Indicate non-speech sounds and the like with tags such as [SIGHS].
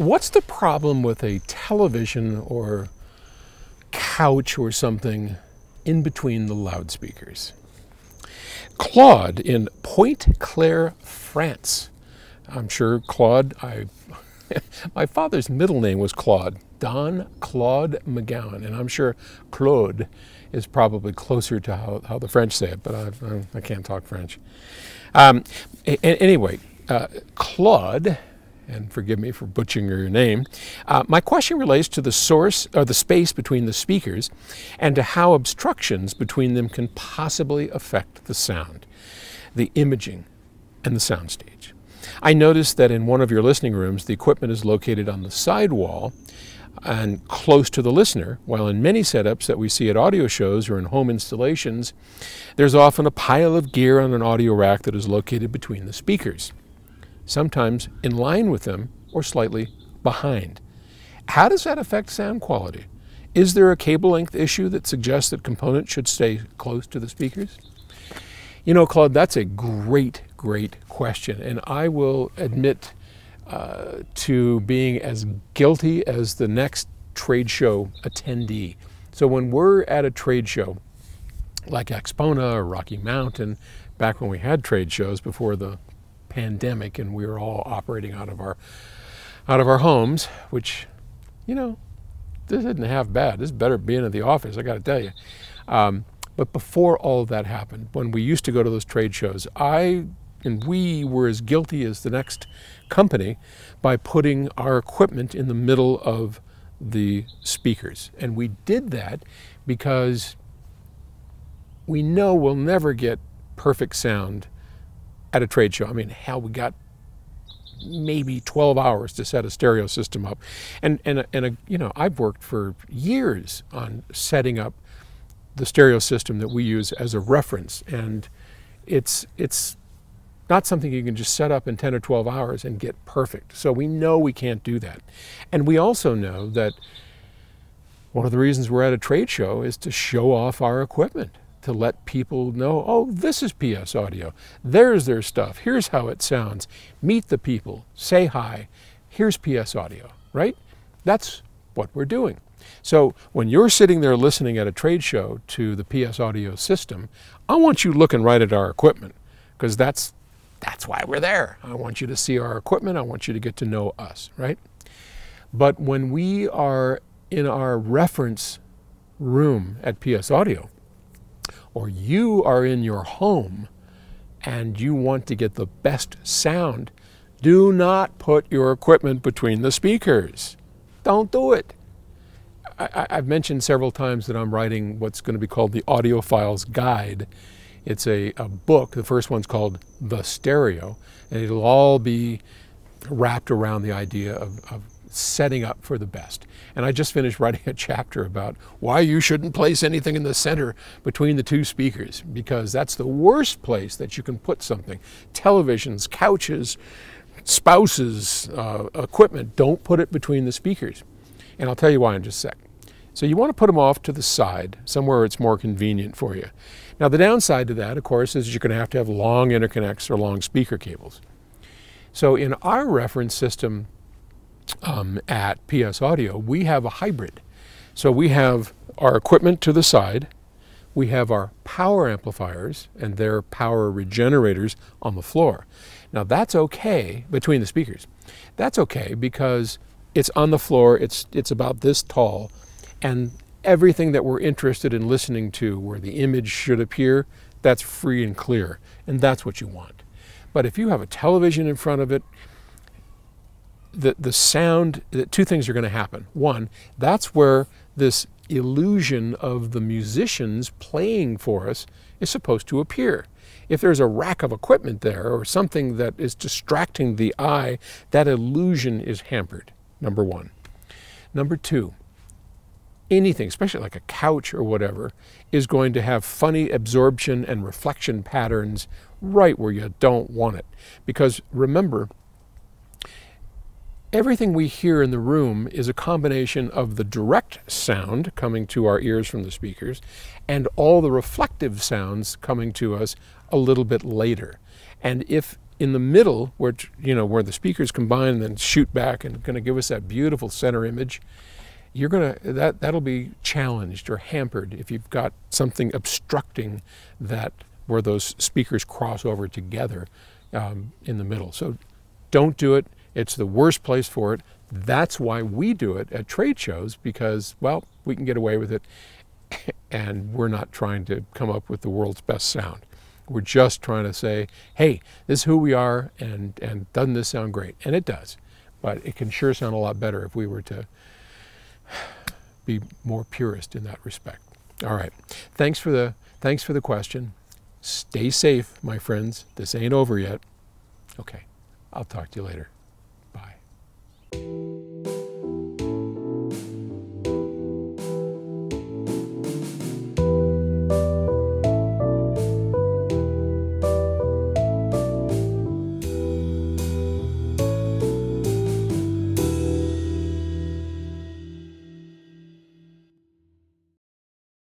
What's the problem with a television or couch or something in between the loudspeakers? Claude in Pointe Claire, France. I'm sure Claude, I, [LAUGHS] my father's middle name was Claude, Don Claude McGowan, and I'm sure Claude is probably closer to how, how the French say it, but I, I can't talk French. Um, anyway, uh, Claude and forgive me for butchering your name. Uh, my question relates to the source or the space between the speakers and to how obstructions between them can possibly affect the sound, the imaging, and the soundstage. I noticed that in one of your listening rooms, the equipment is located on the side wall and close to the listener, while in many setups that we see at audio shows or in home installations, there's often a pile of gear on an audio rack that is located between the speakers sometimes in line with them or slightly behind. How does that affect sound quality? Is there a cable length issue that suggests that components should stay close to the speakers? You know, Claude, that's a great, great question. And I will admit uh, to being as guilty as the next trade show attendee. So when we're at a trade show, like AXPONA or Rocky Mountain, back when we had trade shows before the pandemic and we were all operating out of our out of our homes, which, you know, this isn't half bad. This is better being at the office, I got to tell you. Um, but before all of that happened, when we used to go to those trade shows, I and we were as guilty as the next company by putting our equipment in the middle of the speakers. And we did that because we know we'll never get perfect sound at a trade show. I mean, hell, we got maybe 12 hours to set a stereo system up. And, and, and a, you know, I've worked for years on setting up the stereo system that we use as a reference. And it's, it's not something you can just set up in 10 or 12 hours and get perfect. So we know we can't do that. And we also know that one of the reasons we're at a trade show is to show off our equipment to let people know, oh, this is PS Audio. There's their stuff. Here's how it sounds. Meet the people. Say hi. Here's PS Audio, right? That's what we're doing. So when you're sitting there listening at a trade show to the PS Audio system, I want you looking right at our equipment because that's that's why we're there. I want you to see our equipment. I want you to get to know us, right? But when we are in our reference room at PS Audio, or you are in your home and you want to get the best sound, do not put your equipment between the speakers. Don't do it. I, have mentioned several times that I'm writing what's going to be called the Audiophile's Guide. It's a, a book. The first one's called The Stereo, and it'll all be wrapped around the idea of, of setting up for the best. And I just finished writing a chapter about why you shouldn't place anything in the center between the two speakers, because that's the worst place that you can put something. Televisions, couches, spouses, uh, equipment, don't put it between the speakers. And I'll tell you why in just a sec. So you want to put them off to the side, somewhere it's more convenient for you. Now the downside to that, of course, is you're going to have to have long interconnects or long speaker cables. So in our reference system, um, at PS Audio, we have a hybrid. So we have our equipment to the side, we have our power amplifiers and their power regenerators on the floor. Now that's okay between the speakers. That's okay because it's on the floor, it's, it's about this tall, and everything that we're interested in listening to where the image should appear, that's free and clear, and that's what you want. But if you have a television in front of it, the, the sound, two things are going to happen. One, that's where this illusion of the musicians playing for us is supposed to appear. If there's a rack of equipment there or something that is distracting the eye, that illusion is hampered, number one. Number two, anything, especially like a couch or whatever, is going to have funny absorption and reflection patterns right where you don't want it. Because remember, Everything we hear in the room is a combination of the direct sound coming to our ears from the speakers and all the reflective sounds coming to us a little bit later. And if in the middle, where you know where the speakers combine and then shoot back and going to give us that beautiful center image, you're going to that that'll be challenged or hampered if you've got something obstructing that where those speakers cross over together um, in the middle. So don't do it. It's the worst place for it. That's why we do it at trade shows because, well, we can get away with it [LAUGHS] and we're not trying to come up with the world's best sound. We're just trying to say, hey, this is who we are and, and doesn't this sound great? And it does. But it can sure sound a lot better if we were to [SIGHS] be more purist in that respect. All right. Thanks for the thanks for the question. Stay safe, my friends. This ain't over yet. Okay. I'll talk to you later you